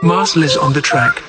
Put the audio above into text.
Marcel is on the track.